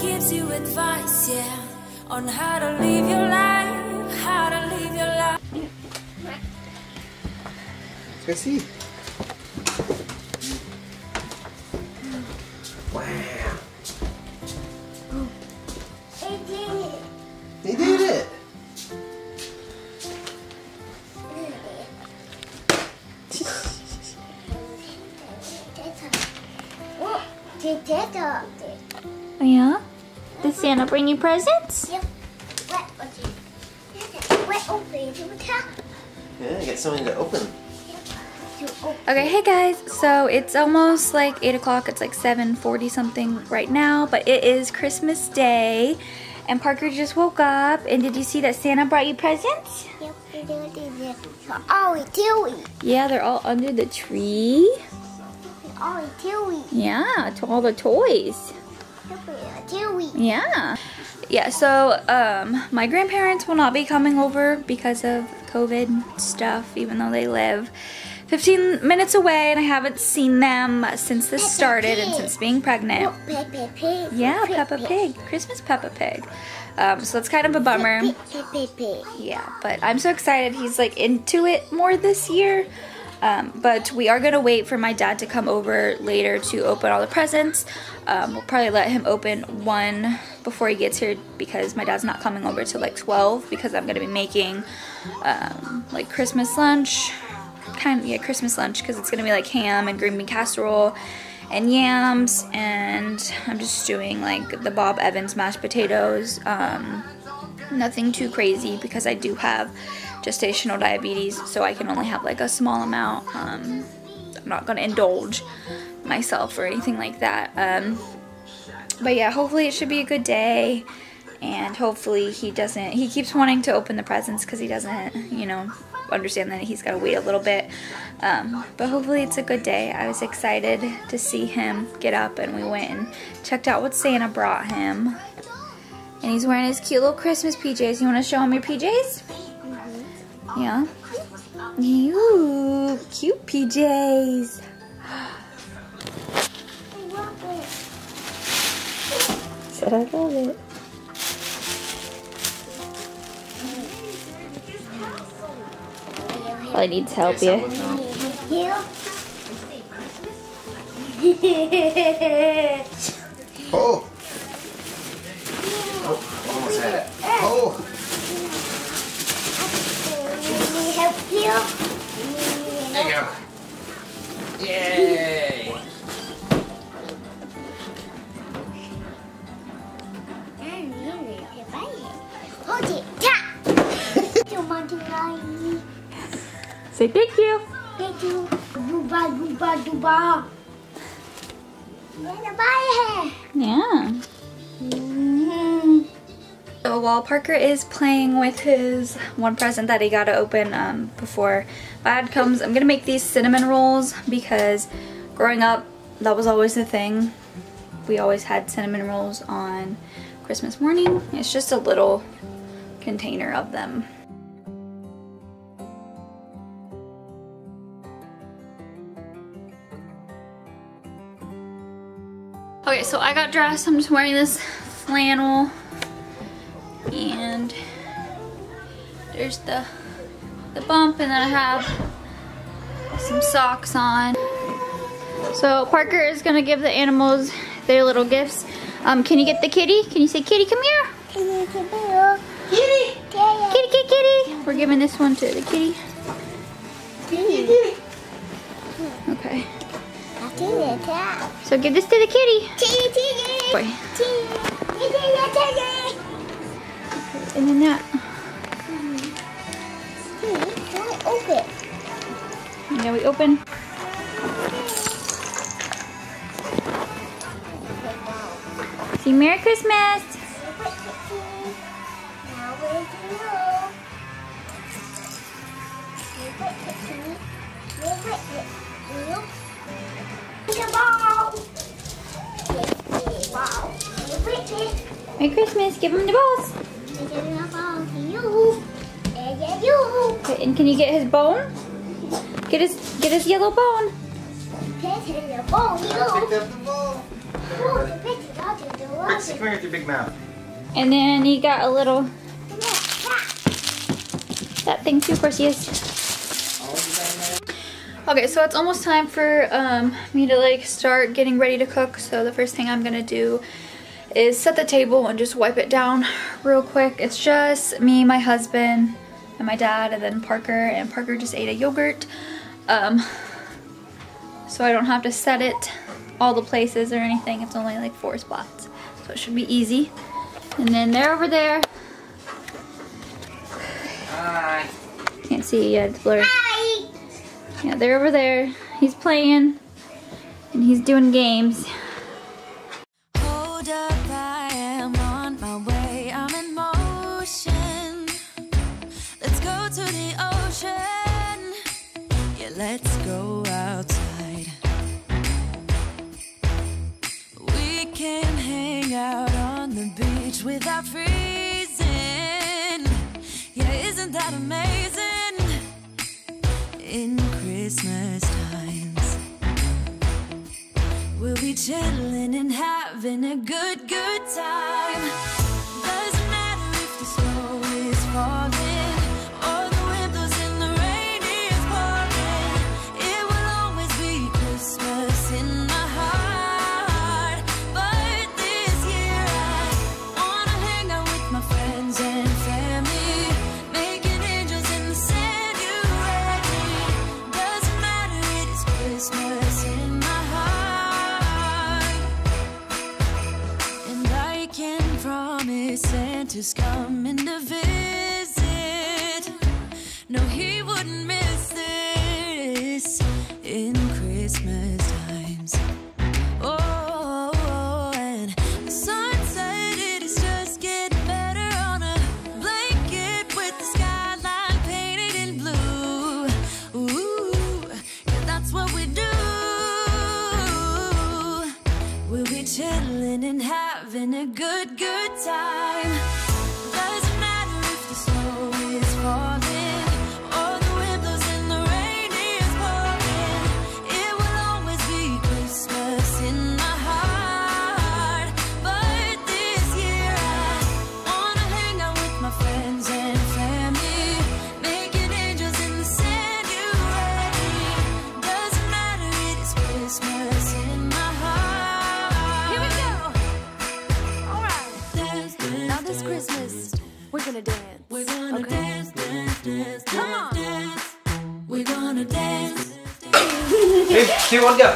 gives you advice, yeah, on how to live your life, how to live your life. Let's go see. Wow. He did it. Potato. Oh yeah? Did Santa bring you presents? Yep. What was it? What open to tap? Yeah, get something to open. Okay, hey guys. So it's almost like 8 o'clock. It's like 7.40 something right now. But it is Christmas Day. And Parker just woke up. And did you see that Santa brought you presents? Yep. we do we do it. So, oh, we. Yeah, they're all under the tree. Oh, we do it. Yeah, to all the toys. Yep, we. Yeah. Yeah, so um, my grandparents will not be coming over because of COVID stuff, even though they live 15 minutes away and I haven't seen them since this Peppa started and since being pregnant. Oh, Peppa Pig. Yeah, Peppa Pig. Christmas Peppa Pig. Um, so that's kind of a bummer. Peppa Pig. Yeah, but I'm so excited. He's like into it more this year. Um, but we are going to wait for my dad to come over later to open all the presents. Um, we'll probably let him open one before he gets here because my dad's not coming over till like 12 because I'm going to be making um, like Christmas lunch. Kind of, yeah, Christmas lunch because it's going to be like ham and green bean casserole and yams and I'm just doing like the Bob Evans mashed potatoes. Um, nothing too crazy because I do have gestational diabetes, so I can only have like a small amount. Um, I'm not gonna indulge myself or anything like that. Um, but yeah, hopefully it should be a good day, and hopefully he doesn't. He keeps wanting to open the presents because he doesn't, you know, understand that he's got to wait a little bit. Um, but hopefully it's a good day. I was excited to see him get up, and we went and checked out what Santa brought him. And he's wearing his cute little Christmas PJs. You want to show him your PJs? Yeah. You cute PJs. Said I love it. Said I love it. Probably needs help, you. yeah. Here. Oh, Yeah. So while Parker is playing with his one present that he got to open um, before Dad comes, I'm gonna make these cinnamon rolls because growing up, that was always the thing. We always had cinnamon rolls on Christmas morning. It's just a little container of them. Okay, so I got dressed. I'm just wearing this flannel and there's the the bump and then I have some socks on. So Parker is gonna give the animals their little gifts. Um, can you get the kitty? Can you say kitty, come here? Kitty. Kitty, kitty, kitty. kitty. We're giving this one to the kitty. Kitty. Okay. So give this to the kitty. Kitty. Kitty. Boy. Kitty. And then that. Open. And then we open. See Merry Christmas. Merry Christmas. Give him the balls. To you. You. Okay, and can you get his bone? Get his get his yellow bone. Get I of the Pick water. Percy, come here with your big mouth. And then you got a little that thing too, Perseus. Okay, so it's almost time for um, me to like start getting ready to cook. So the first thing I'm gonna do is set the table and just wipe it down real quick. It's just me, my husband, and my dad, and then Parker. And Parker just ate a yogurt. Um, so I don't have to set it all the places or anything. It's only like four spots. So it should be easy. And then they're over there. Hi. Can't see yet, it's blurry. Hi. Yeah, they're over there. He's playing and he's doing games. Without freezing. Yeah, isn't that amazing? In Christmas times. We'll be chilling and having a good, good time. Chilling and having a good, good time. Doesn't matter if the snow is falling Three, two, one, go. No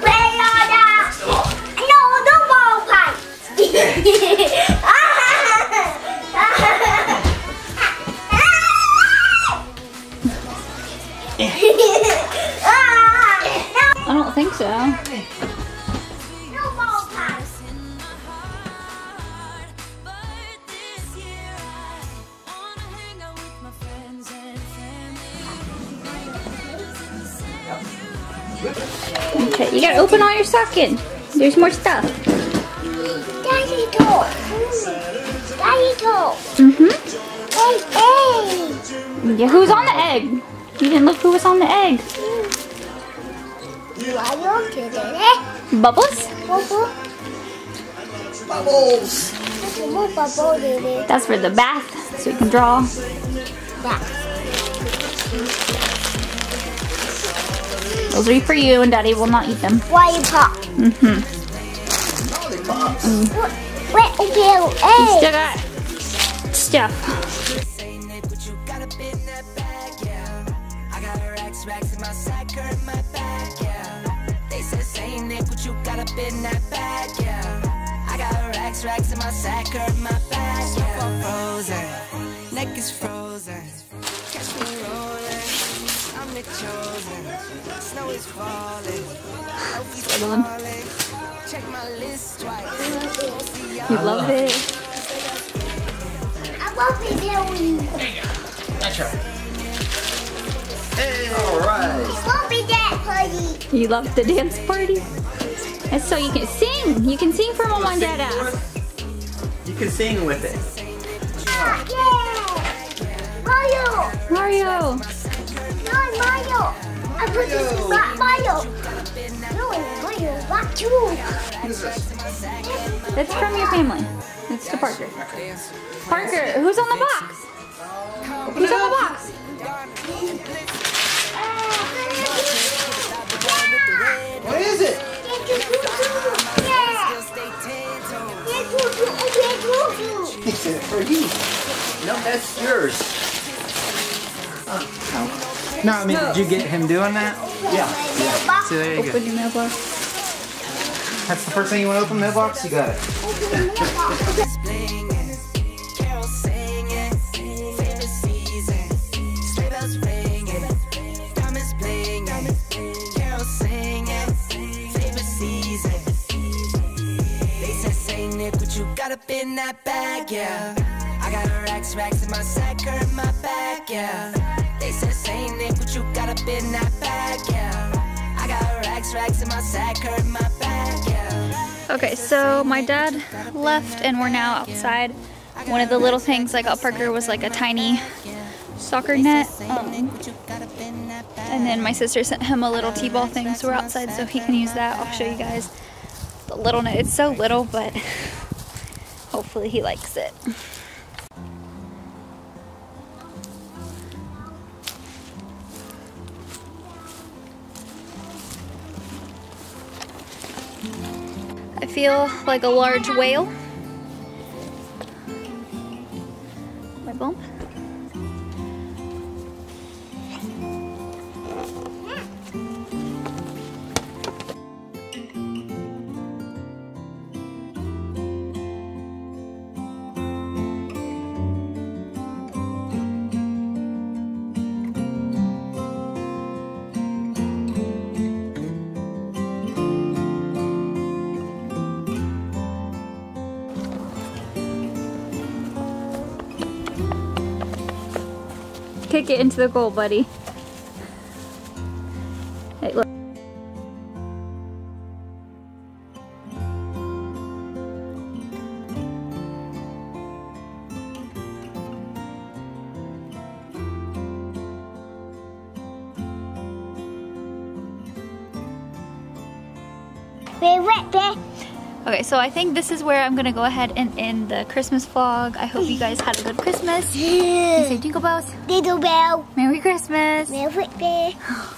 play on that. No, the ball pipe. Okay, you gotta open all your stocking. There's more stuff. Daddy toe. Daddy toe. Mm-hmm. Hey, hey. Yeah, who's on the egg? You didn't look who was on the egg. You kidding? Bubbles? Bubble. Bubbles. Bubble, bubble. That's for the bath, so you can draw. Yeah. Those are for you, and Daddy will not eat them. Why you pop? Mm-hmm. Lollipops. Wait, okay, You hey. still got stuff. Saying it, but you got a bit in that bag, yeah. I got racks, racks in my sack, her in my back, yeah. They said saying it, but you got a bit in that bag, yeah. I got racks, racks in my sack, her in my back, yeah. I'm frozen, neck is frozen. Catch me rolling, I'm the chosen. Snow is falling, Loki's Other one. falling. Check my list twice. You love it. I love it, Daddy. That's right. Hey. All right. Love it, that party. You love the dance party. And so you can sing. You can sing for Mama and Sing Dada. You can sing with it. Yeah. Mario. Mario. No, Mario. I put this in Mario. No, Mario. Two. What is this? It's from your family. It's to Parker. Parker, who's on the box? Who's on the box? What is it? Yeah. Stay ten toes. Yeah, two, two. Okay, two, two. He said for you. No, that's yours. Oh, No, I mean, did you get him doing that? Yeah. So there you go. Open your mailbox. That's the first thing you want to open the mailbox? You got it. Blinging, carols singing, favorite season, sleigh bells ringing, diamonds blinging, carols singing, favorite season. They said, say Nick, what you got up in that bag, yeah. I got racks, racks in my sack or in my bag, yeah. They said, Nick, what you got up in that bag, yeah. I got racks, racks in my sack in my bag, yeah. Okay, so my dad left and we're now outside. One of the little things I got Parker was like a tiny soccer net. Um, and then my sister sent him a little t-ball thing so we're outside so he can use that. I'll show you guys the little net. It's so little but hopefully he likes it. Feel like a large whale. My bump. Kick it into the goal, buddy. Hey, look. Wait, wait, wait. Okay, so I think this is where I'm gonna go ahead and end the Christmas vlog. I hope you guys had a good Christmas. You say jingle bells. Little bell. Merry Christmas. Merry Christmas.